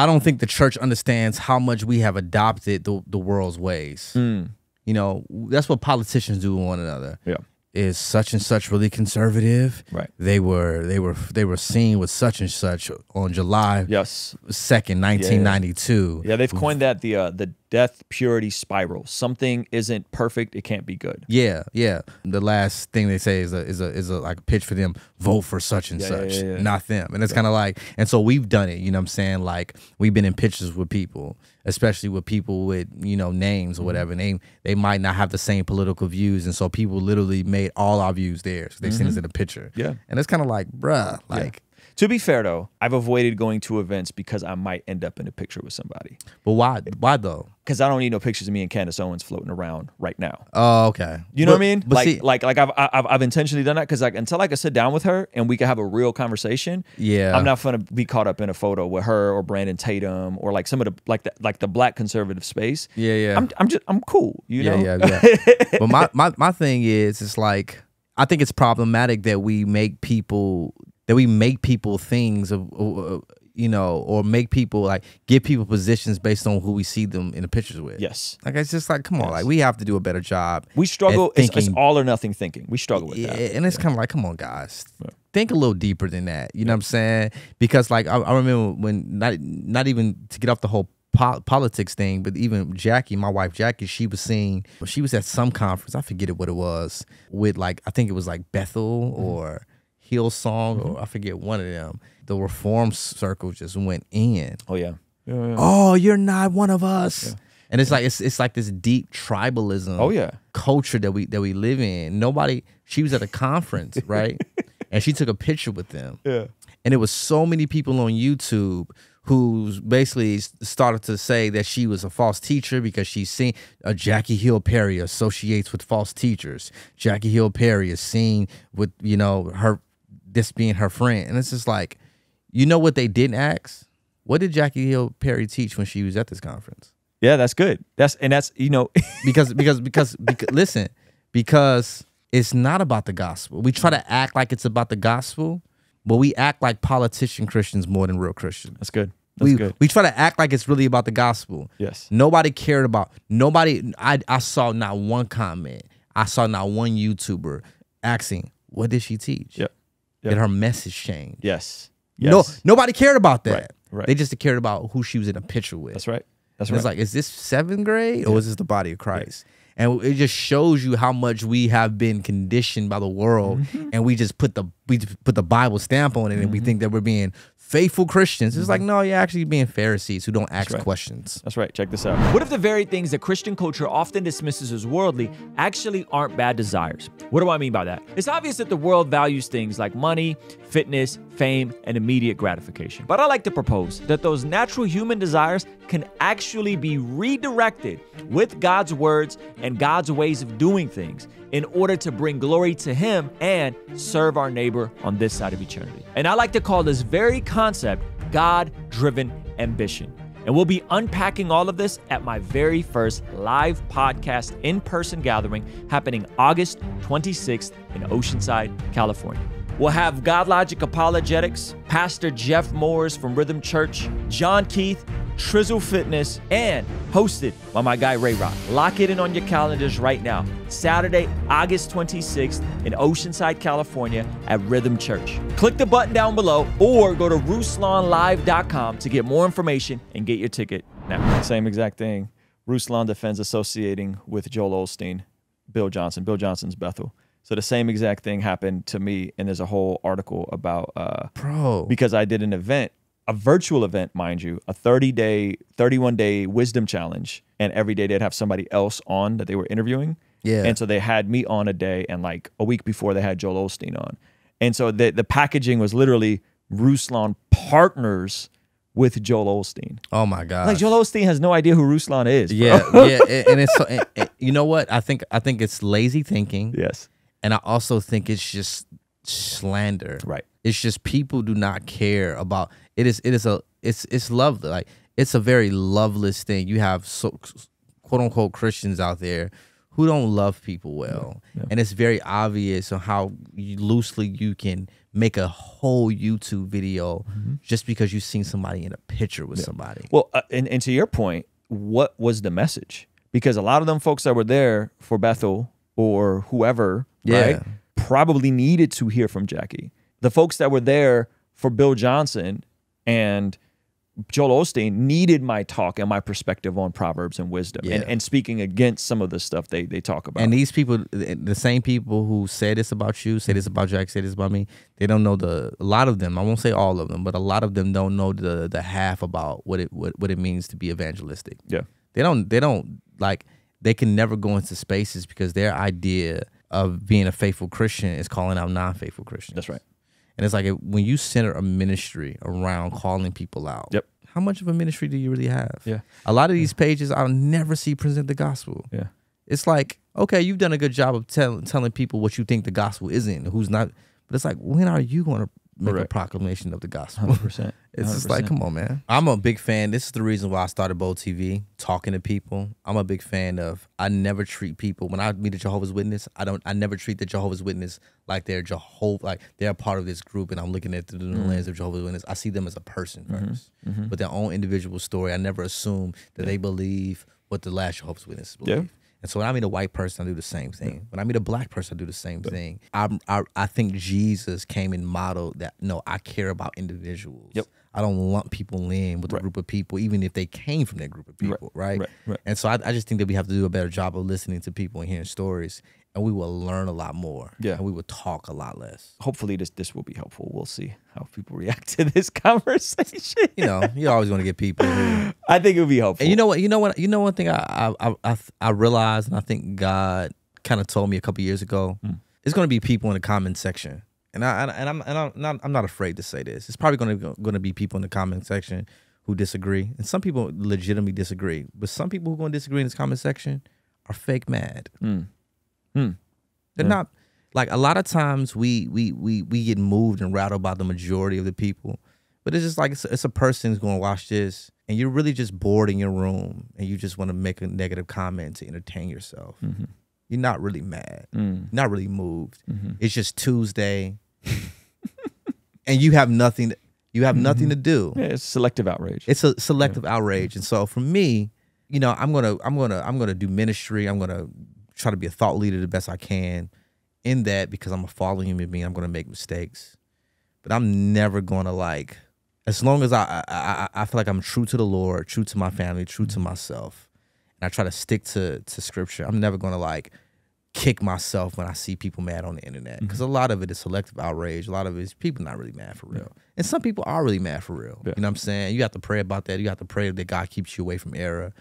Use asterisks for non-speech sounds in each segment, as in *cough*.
I don't think the church understands how much we have adopted the, the world's ways. Mm. You know, that's what politicians do with one another. Yeah. Is such and such really conservative? Right. They were they were they were seen with such and such on July Yes. second, nineteen ninety two. Yeah, they've coined that the uh, the death purity spiral. Something isn't perfect, it can't be good. Yeah, yeah. The last thing they say is a is a is a like a pitch for them. Vote for such and Yeah, such, yeah, yeah. not them. And it's kind of like, and so we've done it. You know what I'm saying? Like we've been in pictures with people, especially with people with you know names Mm-hmm. or whatever. And they they might not have the same political views, and so people literally made all our views theirs. They've seen us in a picture. Mm-hmm. Yeah. and it's kind of like, bruh, like. To be fair though, I've avoided going to events because I might end up in a picture with somebody. But why? Why though? Because I don't need no pictures of me and Candace Owens floating around right now. Oh, okay. You know But- what I mean? But like, see, like, like I've, I've, I've intentionally done that because like until I can sit down with her and we can have a real conversation. Yeah. I'm not gonna be caught up in a photo with her or Brandon Tatum or like some of the like the like the black conservative space. Yeah, yeah. I'm, I'm just, I'm cool. You know? Yeah, yeah, yeah. *laughs* but my, my my thing is, it's like I think it's problematic that we make people that we make people things of, of- you know, or make people like give people positions based on who we see them in the pictures with. Yes. Like it's just like, come on, like we have to do a better job. We struggle. It's, it's all or nothing thinking. We struggle with yeah, that. and it's kind of like, come on, guys, think a little deeper than that. You know what I'm saying? Because like I, I remember when not not even to get off the whole po- politics thing, but even Jackie, my wife Jackie, she was seeing she was at some conference. I forget it what it was with like I think it was like Bethel mm-hmm. Mm-hmm. or I forget one of them. The reform circle just went in. Oh yeah. Yeah, yeah. Oh, you're not one of us. And it's like it's it's like this deep tribalism Oh, yeah. culture that we that we live in. Nobody she was at a conference, *laughs* right? and she took a picture with them. Yeah. And it was so many people on YouTube who basically started to say that she was a false teacher because she's seen uh, Jackie Hill Perry associates with false teachers. Jackie Hill Perry is seen with, you know, her this being her friend. And it's just like, you know what they didn't ask? What did Jackie Hill Perry teach when she was at this conference? Yeah, that's good. That's and that's you know *laughs* because because because, because listen because it's not about the gospel we try to act like it's about the gospel but we act like politician christians more than real christians that's good. That's we, good. we try to act like it's really about the gospel Yes. nobody cared about nobody i i saw not one comment i saw not one youtuber asking what did she teach Yep. Did her message changed. Yes. no nobody cared about that Right, right. they just cared about who she was in a picture with That's right. That's right. It's like, is this seventh grade or is this the body of Christ? And it just shows you how much we have been conditioned by the world, Mm-hmm. and we just put the we just put the Bible stamp on it, and we think that we're being faithful Christians. It's like, no, you're actually being Pharisees who don't ask Mm-hmm. right. questions. That's right. Check this out. What if the very things that Christian culture often dismisses as worldly actually aren't bad desires? What do I mean by that? It's obvious that the world values things like money, fitness, fame, and immediate gratification. But I like to propose that those natural human desires can actually be redirected with God's words and God's ways of doing things in order to bring glory to Him and serve our neighbor on this side of eternity. And I like to call this very concept God driven ambition. And we'll be unpacking all of this at my very first live podcast in person gathering happening August 26th in Oceanside, California. We'll have God Logic Apologetics, Pastor Jeff Moores from Rhythm Church, John Keith, Trizzle Fitness, and hosted by my guy Ray Rock. Lock it in on your calendars right now. Saturday, August 26th in Oceanside, California at Rhythm Church. Click the button down below or go to RuslanLive.com to get more information and get your ticket now. Same exact thing. Ruslan defends associating with Joel Osteen, Bill Johnson. Bill Johnson's Bethel. So the same exact thing happened to me, and there's a whole article about uh, Bro. because I did an event, a virtual event, mind you, a 30 day, 31 day wisdom challenge, and every day they'd have somebody else on that they were interviewing. Yeah. And so they had me on a day, and like a week before they had Joel Osteen on, and so the the packaging was literally Ruslan partners with Joel Osteen. Oh my God. Like Joel Osteen has no idea who Ruslan is. bro. yeah, yeah, *laughs* and, and it's so, and- and you know what? I think I think it's lazy thinking. yes. And I also think it's just slander. Right. It's just people do not care about it is it is a it's it's love like it's a very loveless thing. You have so quote unquote Christians out there who don't love people well, and it's very obvious on how you, loosely you can make a whole YouTube video just because you've seen somebody in a picture with somebody. Well, uh, and, and to your point, what was the message? Because a lot of them folks that were there for Bethel or whoever, Yeah. right, probably needed to hear from Jackie. The folks that were there for Bill Johnson and Joel Osteen needed my talk and my perspective on Proverbs and wisdom and, and speaking against some of the stuff they, they talk about. And these people, the same people who say this about you, say this about Jack, say this about me, they don't know the. A lot of them, I won't say all of them, but a lot of them don't know the the half about what it what, what it means to be evangelistic. yeah. They don't. They don't like. They can never go into spaces because their idea of being a faithful Christian is calling out non-faithful Christians. That's right. And it's like when you center a ministry around calling people out. Yep. How much of a ministry do you really have? Yeah. A lot of these pages I'll never see present the gospel. Yeah. It's like, okay, you've done a good job of telling telling people what you think the gospel isn't, who's not. But it's like, when are you going to make a proclamation of the gospel? 100%. *laughs* It's just like, come on, man. I'm a big fan. This is the reason why I started Bold TV, talking to people. I'm a big fan of. I never treat people when I meet a Jehovah's Witness. I don't. I never treat the Jehovah's Witness like they're Jehovah, like they're a part of this group, and I'm looking at through the Mm-hmm. lens of Jehovah's Witness. I see them as a person 1st with their own individual story. I never assume that they believe what the last Jehovah's Witnesses believe. Yeah. And so when I meet a white person, I do the same thing. When I meet a black person, I do the same thing. I'm, I I think Jesus came and modeled that. No, I care about individuals. Yep. I don't lump people in with a group of people, even if they came from that group of people, right? right, right. And so I, I just think that we have to do a better job of listening to people and hearing stories, and we will learn a lot more. Yeah. and we will talk a lot less. Hopefully this this will be helpful. We'll see how people react *laughs* to this *laughs* conversation. You know, you're always going to get people who I think it would be helpful. And you know what? You know what? You know one thing I I I, I realized, and I think God kind of told me a couple years ago. Hmm. It's going to be people in the comment section, and I and I'm and I'm not I'm not afraid to say this. It's probably going to going to be people in the comment section who disagree, and some people legitimately disagree. But some people who are going to disagree in this comment section are fake mad. Mm. Hmm. They're not like a lot of times we we we we get moved and rattled by the majority of the people, but it's just like it's, it's a person who's going to watch this, and you're really just bored in your room, and you just want to make a negative comment to entertain yourself. You're not really mad, Mm. Not really moved. Mm-hmm. It's just Tuesday, *laughs* and you have nothing. You have nothing mm-hmm. to do. Yeah, it's selective outrage. It's a selective outrage, and so for me, you know, I'm gonna, I'm gonna, I'm gonna do ministry. I'm gonna try to be a thought leader the best I can in that because I'm a fallen human being. I'm gonna make mistakes, but I'm never gonna like, as long as I, I, I, I feel like I'm true to the Lord, true to my family, true to mm-hmm. myself, and I try to stick to to Scripture. I'm never gonna like kick myself when I see people mad on the internet mm-hmm. because a lot of it is selective outrage. A lot of it is people not really mad for real, and some people are really mad for real. Yeah. You know what I'm saying? You have to pray about that. You have to pray that God keeps you away from error.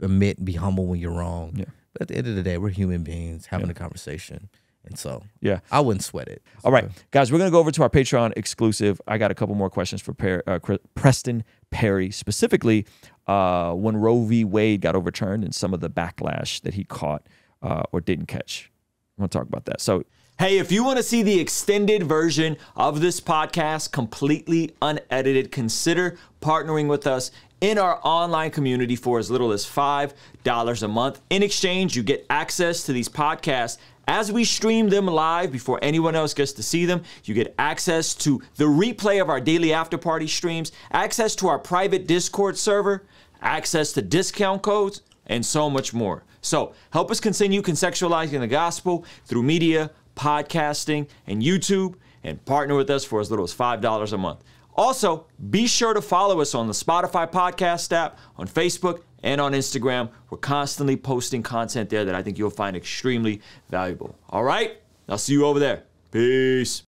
Admit, and be humble when you're wrong. Yeah. But at the end of the day, we're human beings having a conversation, and so yeah. I wouldn't sweat it. All right, guys, we're gonna go over to our Patreon exclusive. I got a couple more questions for Per- uh, Preston Perry, specifically uh, when Roe v. Wade got overturned and some of the backlash that he caught uh, or didn't catch. I want to talk about that. So, hey, if you want to see the extended version of this podcast, completely unedited, consider partnering with us in our online community for as little as $5 a month. In exchange, you get access to these podcasts as we stream them live before anyone else gets to see them. You get access to the replay of our daily after party streams, access to our private Discord server, access to discount codes, and so much more. So help us continue contextualizing the gospel through media, podcasting, and YouTube, and partner with us for as little as $5 a month. Also, be sure to follow us on the Spotify podcast app, on Facebook, and on Instagram. We're constantly posting content there that I think you'll find extremely valuable. All right? I'll see you over there. Peace.